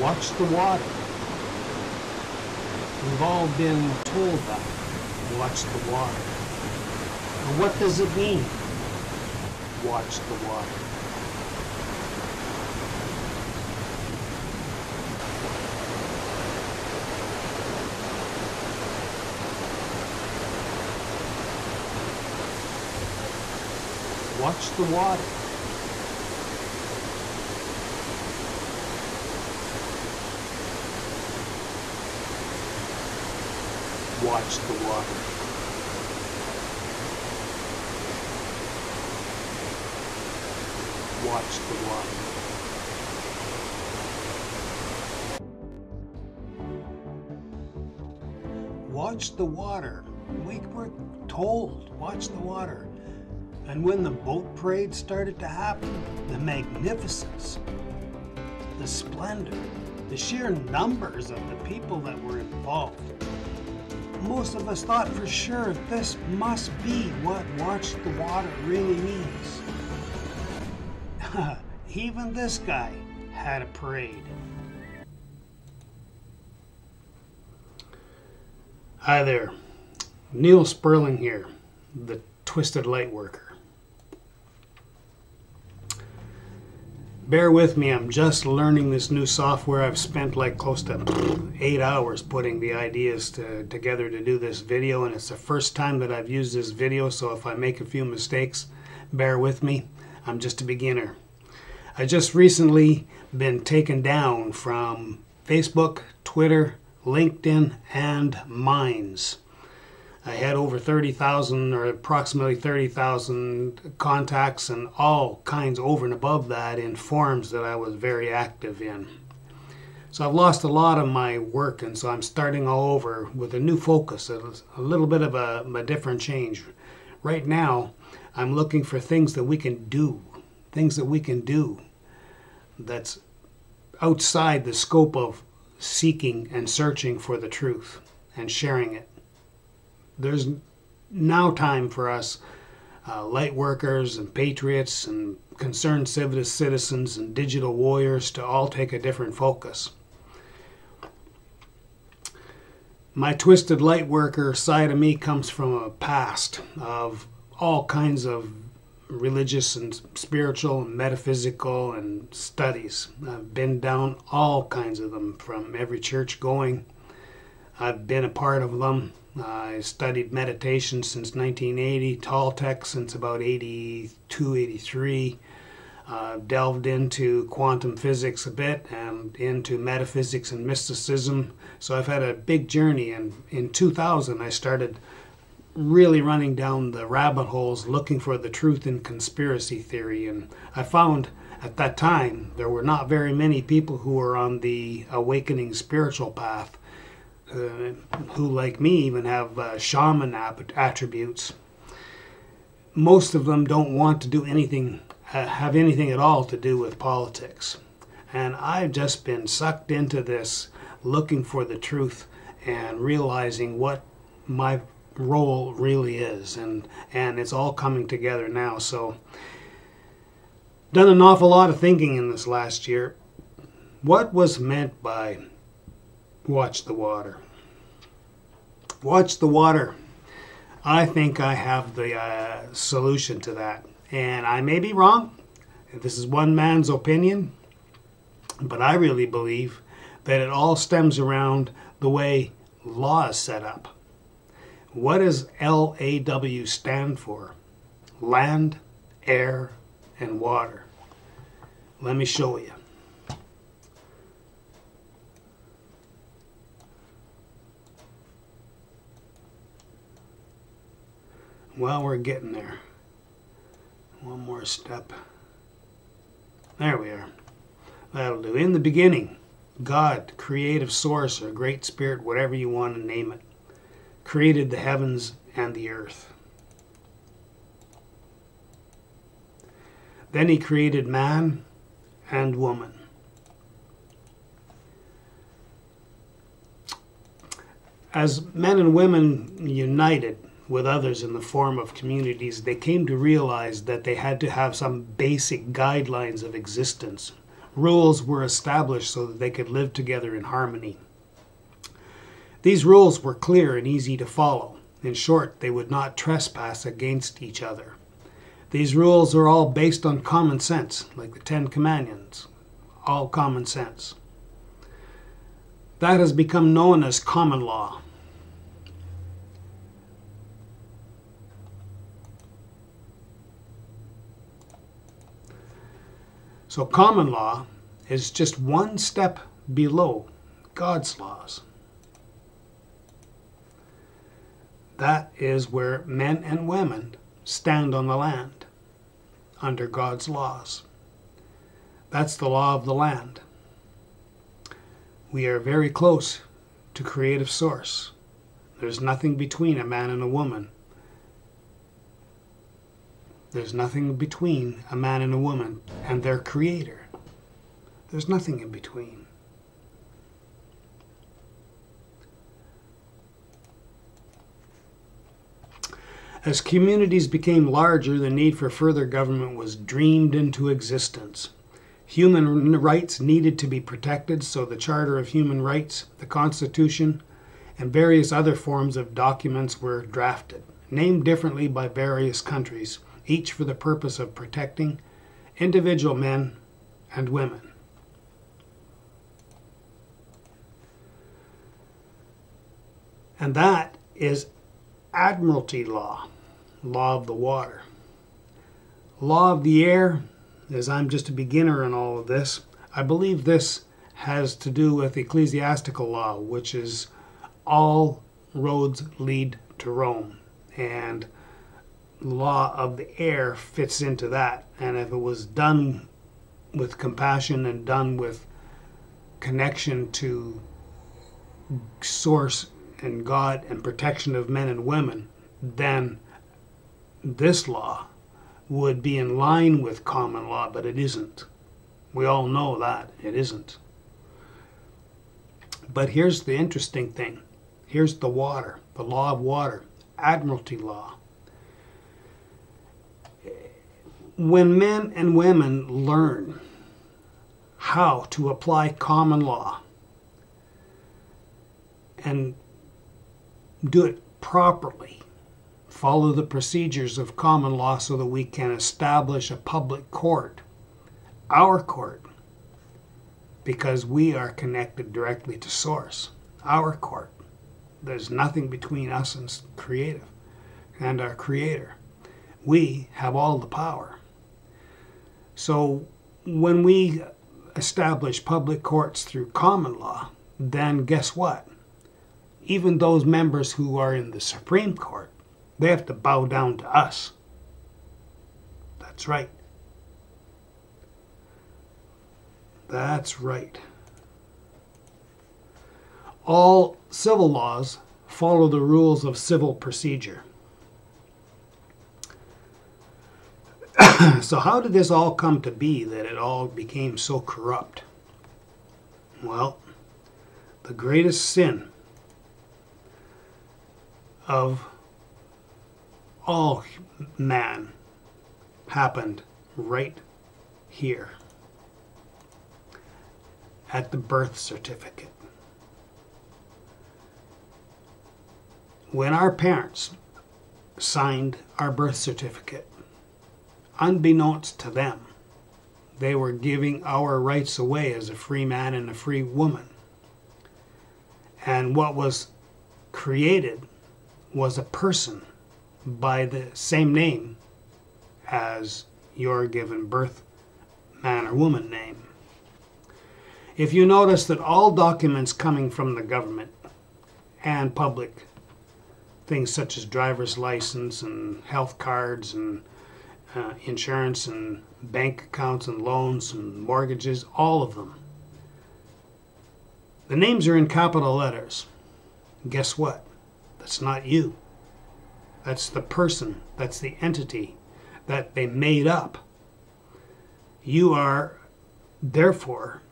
Watch the water. We've all been told that. Watch the water. And what does it mean? Watch the water. Watch the water. Watch the water. Watch the water. Watch the water. We were told, watch the water. And when the boat parade started to happen, the magnificence, the splendor, the sheer numbers of the people that were involved, most of us thought for sure this must be what watch the water really means. Even this guy had a parade. Hi there, Neil Sperling here, the Twisted Light Worker. Bear with me, I'm just learning this new software. I've spent like close to eight hours putting the ideas to, together to do this video, and it's the first time that I've used this video, so if I make a few mistakes, bear with me. I'm just a beginner. I just recently been taken down from Facebook, Twitter, LinkedIn, and Minds. I had over 30,000 or approximately 30,000 contacts and all kinds over and above that in forums that I was very active in. So I've lost a lot of my work and so I'm starting all over with a new focus, a, a little bit of a, a different change. Right now, I'm looking for things that we can do, things that we can do that's outside the scope of seeking and searching for the truth and sharing it there's now time for us, uh, light workers and patriots and concerned citizens and digital warriors, to all take a different focus. My twisted light worker side of me comes from a past of all kinds of religious and spiritual and metaphysical and studies. I've been down all kinds of them from every church going. I've been a part of them I studied meditation since 1980, Toltec since about 82, 83. Uh, delved into quantum physics a bit and into metaphysics and mysticism. So I've had a big journey, and in 2000 I started really running down the rabbit holes looking for the truth in conspiracy theory. And I found at that time there were not very many people who were on the awakening spiritual path uh, who, like me, even have uh, shaman attributes. Most of them don't want to do anything, uh, have anything at all to do with politics. And I've just been sucked into this, looking for the truth and realizing what my role really is. And, and it's all coming together now. So, done an awful lot of thinking in this last year. What was meant by watch the water. Watch the water. I think I have the uh, solution to that. And I may be wrong. This is one man's opinion. But I really believe that it all stems around the way law is set up. What does LAW stand for? Land, air, and water. Let me show you. Well, we're getting there. One more step. There we are. That'll do. In the beginning, God, creative source or great spirit, whatever you want to name it, created the heavens and the earth. Then he created man and woman. As men and women united, with others in the form of communities, they came to realize that they had to have some basic guidelines of existence rules were established so that they could live together in harmony. These rules were clear and easy to follow. In short, they would not trespass against each other. These rules are all based on common sense, like the Ten Commandments, all common sense. That has become known as common law. So, common law is just one step below God's laws. That is where men and women stand on the land under God's laws. That's the law of the land. We are very close to creative source. There's nothing between a man and a woman. There's nothing between a man and a woman and their creator. There's nothing in between. As communities became larger, the need for further government was dreamed into existence. Human rights needed to be protected, so the Charter of Human Rights, the Constitution, and various other forms of documents were drafted, named differently by various countries, each for the purpose of protecting individual men and women. And that is admiralty law, law of the water. Law of the air, as I'm just a beginner in all of this, I believe this has to do with ecclesiastical law, which is all roads lead to Rome. And law of the air fits into that. And if it was done with compassion and done with connection to source and God and protection of men and women, then this law would be in line with common law, but it isn't. We all know that. It isn't. But here's the interesting thing here's the water, the law of water, admiralty law. When men and women learn how to apply common law and do it properly, follow the procedures of common law so that we can establish a public court, our court, because we are connected directly to source, our court. There's nothing between us and creative and our creator. We have all the power. So when we establish public courts through common law, then guess what? Even those members who are in the Supreme Court they have to bow down to us. That's right. That's right. All civil laws follow the rules of civil procedure. so, how did this all come to be that it all became so corrupt? Well, the greatest sin of all man happened right here at the birth certificate. When our parents signed our birth certificate, unbeknownst to them, they were giving our rights away as a free man and a free woman. And what was created was a person by the same name as your given birth man or woman name. If you notice that all documents coming from the government and public, things such as driver's license and health cards and uh, insurance and bank accounts and loans and mortgages, all of them, the names are in capital letters. Guess what? That's not you. That's the person, that's the entity that they made up. You are, therefore,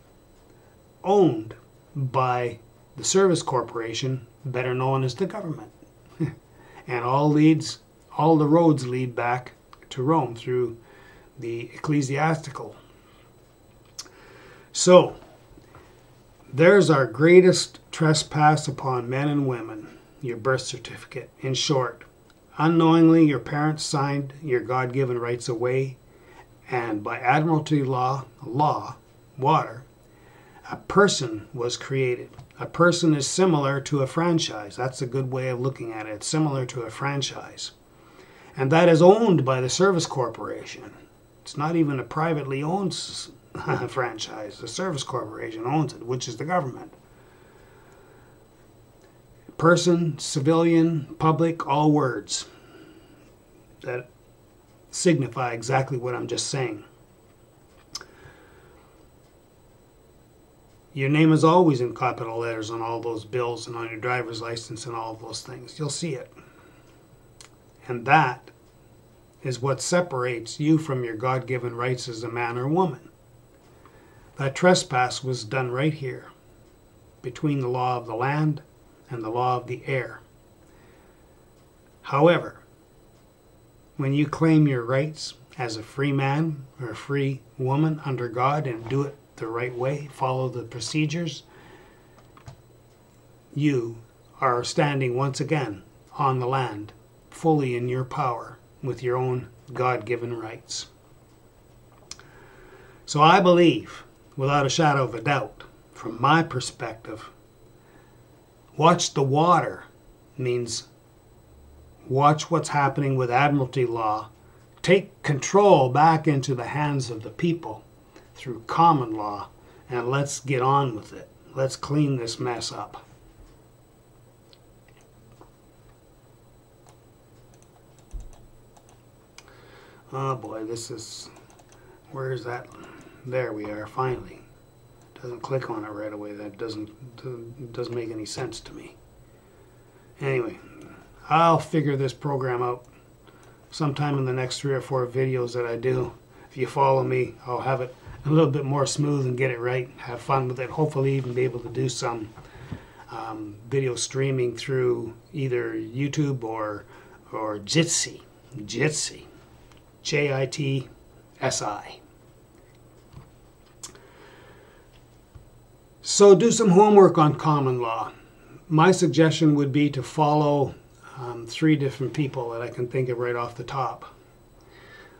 owned by the service corporation, better known as the government. and all leads, all the roads lead back to Rome through the ecclesiastical. So, there's our greatest trespass upon men and women your birth certificate. In short, unknowingly your parents signed your God given rights away, and by admiralty law, law, water, a person was created. A person is similar to a franchise. That's a good way of looking at it. It's similar to a franchise. And that is owned by the Service Corporation. It's not even a privately owned franchise. The Service Corporation owns it, which is the government. Person, civilian, public, all words that signify exactly what I'm just saying. Your name is always in capital letters on all those bills and on your driver's license and all of those things. You'll see it. And that is what separates you from your God given rights as a man or woman. That trespass was done right here, between the law of the land and the law of the air. However, when you claim your rights as a free man or a free woman under God and do it the right way, follow the procedures, you are standing once again on the land, fully in your power, with your own God given rights. So I believe, without a shadow of a doubt, from my perspective, watch the water means watch what's happening with admiralty law, take control back into the hands of the people through common law and let's get on with it. Let's clean this mess up. Oh boy, this is, where is that? There we are, finally. Doesn't click on it right away. That doesn't, doesn't make any sense to me. Anyway, I'll figure this program out sometime in the next three or four videos that I do. If you follow me, I'll have it a little bit more smooth and get it right. Have fun with it. Hopefully, even be able to do some um, video streaming through either YouTube or or Jitsi, Jitsi, J-I-T-S-I. So do some homework on common law. My suggestion would be to follow um, three different people that I can think of right off the top.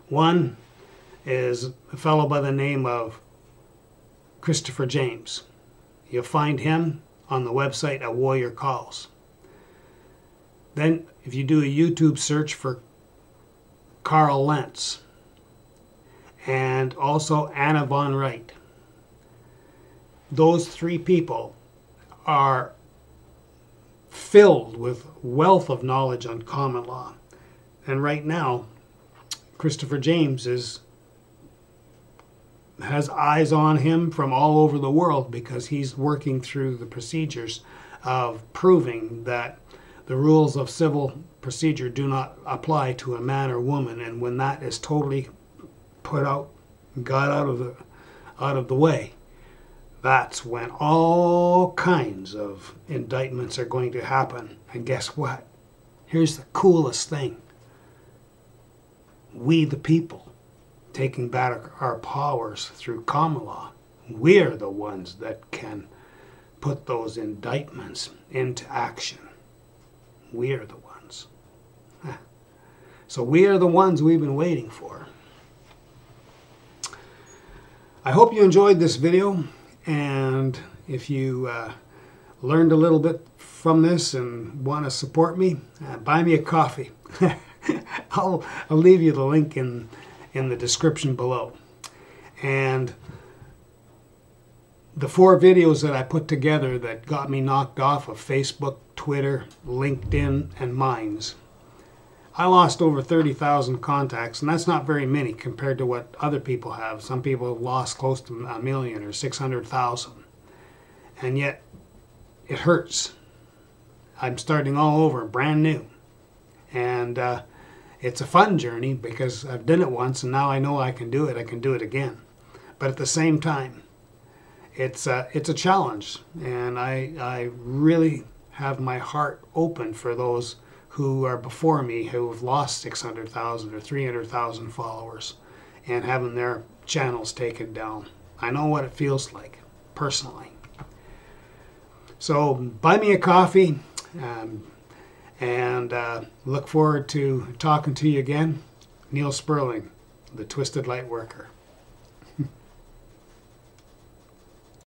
One is a fellow by the name of Christopher James. You'll find him on the website at Warrior Calls. Then, if you do a YouTube search for Karl Lentz and also Anna von Reitz, those three people are filled with wealth of knowledge on common law. And right now, Christopher James is has eyes on him from all over the world because he's working through the procedures of proving that the rules of civil procedure do not apply to a man or woman and when that is totally put out got out of the out of the way that's when all kinds of indictments are going to happen and guess what here's the coolest thing we the people taking back our powers through common law. We're the ones that can put those indictments into action. We're the ones. So we are the ones we've been waiting for. I hope you enjoyed this video and if you uh, learned a little bit from this and want to support me, uh, buy me a coffee. I'll, I'll leave you the link in in the description below. And the four videos that I put together that got me knocked off of Facebook, Twitter, LinkedIn, and Minds. I lost over 30,000 contacts, and that's not very many compared to what other people have. Some people have lost close to a million or 600,000. And yet, it hurts. I'm starting all over, brand new. And uh, it's a fun journey because I've done it once and now I know I can do it. I can do it again. But at the same time, it's a, it's a challenge, and I, I really have my heart open for those who are before me who have lost 600,000 or 300,000 followers and having their channels taken down. I know what it feels like personally. So buy me a coffee um, and uh, look forward to talking to you again. Neil Sperling, the Twisted Light Worker.